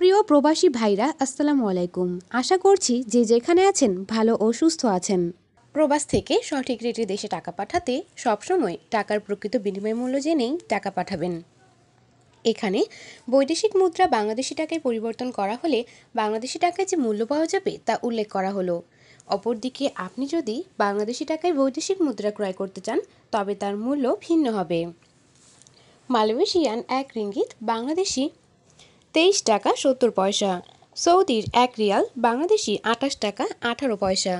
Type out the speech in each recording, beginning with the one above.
প্রিয় প্রবাসী ভাইরা, আসসালামু আলাইকুম। আশা করছি যে যেখানে আছেন ভালো ও সুস্থ আছেন। প্রবাস থেকে সঠিক রেটে দেশে টাকা পাঠাতে সবসময় টাকার প্রকৃত বিনিময় মূল্য জেনেই টাকা পাঠাবেন। এখানে বৈদেশিক মুদ্রা বাংলাদেশি টাকায় পরিবর্তন করা হলে বাংলাদেশি টাকায় যে মূল্য পাওয়া যাবে তা উল্লেখ করা হলো। অপরদিকে আপনি যদি বাংলাদেশি টাকায় বৈদেশিক মুদ্রা ক্রয় করতে চান, তবে তার মূল্য ভিন্ন হবে। মালয়েশিয়ান এক রিঙ্গিত বাংলাদেশি তেইশ টাকা সত্তর পয়সা। সৌদির এক রিয়াল, বাংলাদেশি আঠাশ টাকা আঠারো পয়সা।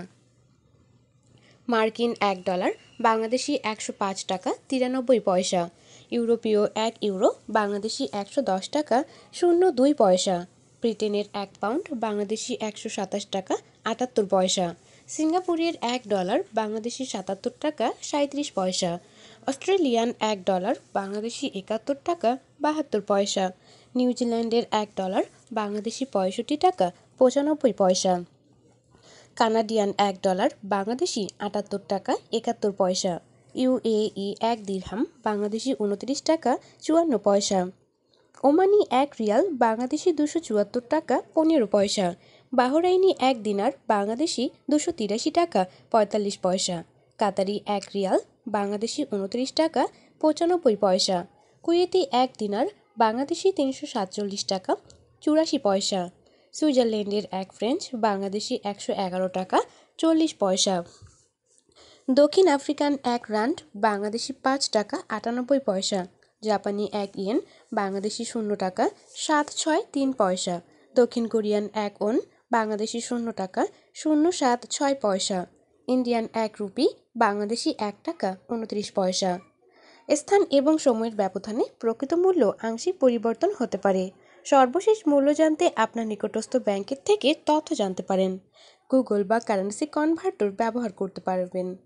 মার্কিন এক ডলার, বাংলাদেশি একশো পাঁচ টাকা তিরানব্বই পয়সা। ইউরোপীয় এক ইউরো, বাংলাদেশি একশো দশ টাকা শূন্য দুই পয়সা। ব্রিটেনের এক পাউন্ড, বাংলাদেশি একশো সাতাশ টাকা আটাত্তর পয়সা। সিঙ্গাপুরের এক ডলার, বাংলাদেশি সাতাত্তর টাকা সাঁত্রিশ পয়সা। অস্ট্রেলিয়ান এক ডলার, বাংলাদেশি একাত্তর টাকা বাহাত্তর পয়সা। নিউজিল্যান্ডের এক ডলার বাংলাদেশি পঁয়ষট্টি টাকা পঁচানব্বই পয়সা। কানাডিয়ান এক ডলার বাংলাদেশি আটাত্তর টাকা একাত্তর পয়সা। ইউএই এক দিরহাম বাংলাদেশি উনত্রিশ টাকা চুয়ান্ন পয়সা। ওমানি এক রিয়াল বাংলাদেশি দুশো চুয়াত্তর টাকা পনেরো পয়সা। বাহরাইনি এক দিনার বাংলাদেশি দুশো তিরাশি টাকা পঁয়তাল্লিশ পয়সা। কাতারি এক রিয়াল বাংলাদেশি উনত্রিশ টাকা পঁচানব্বই পয়সা। কুয়েতি এক দিনার বাংলাদেশি তিনশো সাতচল্লিশ টাকা, চুরাশি পয়সা। সুইজারল্যান্ডের এক ফ্রেঞ্চ, বাংলাদেশি একশো এগারো টাকা, চল্লিশ পয়সা। দক্ষিণ আফ্রিকান এক রান্ড বাংলাদেশি পাঁচ টাকা, আটানব্বই পয়সা। জাপানি এক ইয়েন, বাংলাদেশি শূন্য টাকা, সাত ছয় তিন পয়সা। দক্ষিণ কোরিয়ান এক ওন, বাংলাদেশি শূন্য টাকা, শূন্য সাত ছয় পয়সা। ইন্ডিয়ান এক রুপি, বাংলাদেশি এক টাকা, উনত্রিশ পয়সা। স্থান এবং সময়ের ব্যবধানে প্রকৃত মূল্য আংশিক পরিবর্তন হতে পারে। সর্বশেষ মূল্য জানতে আপনার নিকটস্থ ব্যাংকের থেকে তথ্য জানতে পারেন। গুগল বা কারেন্সি কনভার্টর ব্যবহার করতে পারবেন।